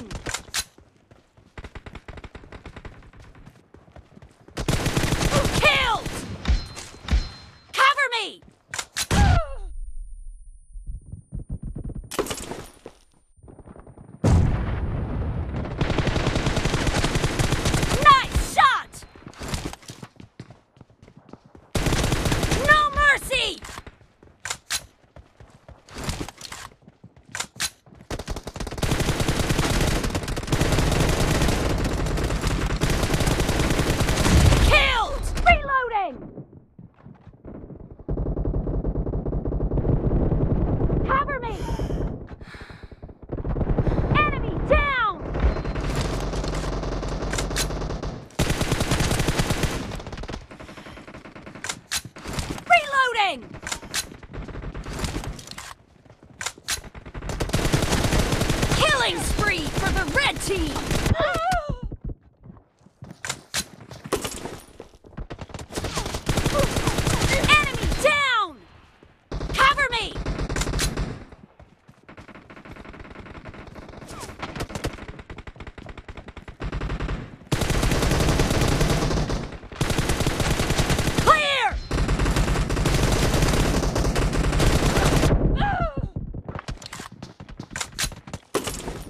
Moving! red team!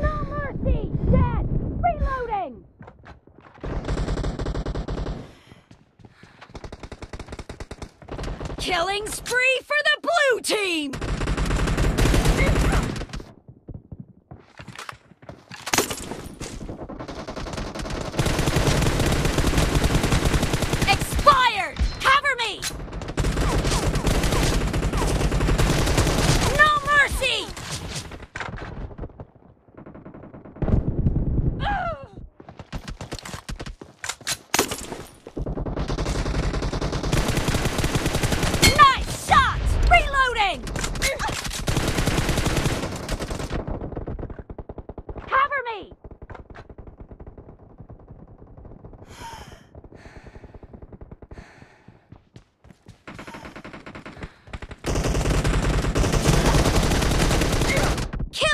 No mercy! Dead! Reloading! Killing spree for the blue team! Expired! Cover me! No mercy! Nice shot! Reloading! Cover me!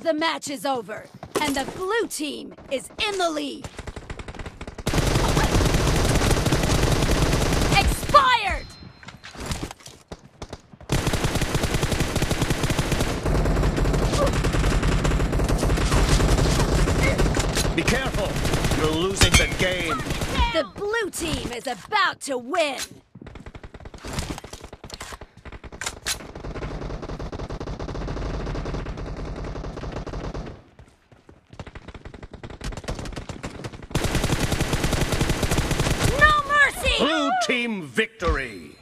The match is over, and the blue team is in the lead. Expired! Be careful! You're losing the game! The blue team is about to win. No mercy! Blue team victory!